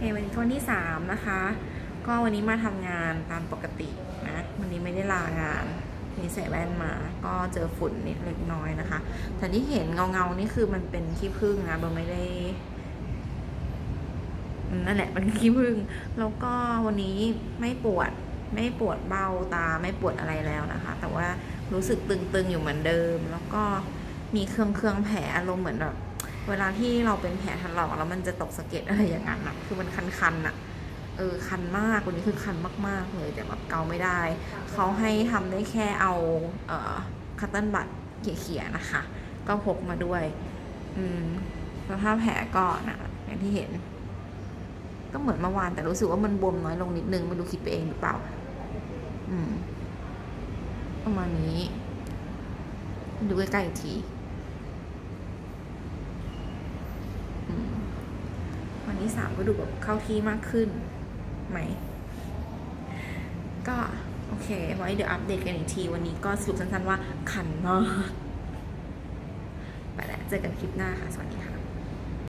เควันนี้วันที่สามนะคะ ก็วันนี้มาทำงานตามปกตินะ วันนี้ไม่ได้ลางานนี่ใส่แว่นมา ก็เจอฝุ่นนิดเล็กน้อยนะคะ แต่ที่เห็นเงาเงานี่คือมันเป็นขี้ผึ้งนะเบอร์ไม่ได้นั่นแหละมันขี้ผึ้งแล้วก็วันนี้ไม่ปวดไม่ปวดเบ้าตาไม่ปวดอะไรแล้วนะคะ แต่ว่ารู้สึกตึงๆอยู่เหมือนเดิม แล้วก็มีเครื่องเครื่องแผลอารมณ์เหมือนแบบ เวลาที่เราเป็นแผลถลอกแล้วมันจะตกสะเก็ดอะไรอย่างนั้นอะคือมันคันๆอะเออคันมากวันนี้คือคันมาก ๆ เลยแต่แบบเกาไม่ได้ เขาให้ทำได้แค่เอาเอ่อคัตเติ้ลบัตเขี่ยๆนะคะ ก็พกมาด้วย อืมสภาพแผลก็นะอย่างที่เห็น ก็เหมือนเมื่อวานแต่รู้สึกว่ามันบวมน้อยลงนิดนึงไม่รู้คิดไปเองหรือเปล่า อืมประมาณนี้ ดูใกล้ๆอีกทีอืมวัน ที่สามก็ดูแบบเข้าที่มากขึ้นไหม ก็โอเค ไว้เดี๋ยวอัปเดตกันอีกที วันนี้ก็สรุปสั้นๆว่าคันมากไปแล้วเจอกันคลิปหน้าค่ะ สวัสดีค่ะ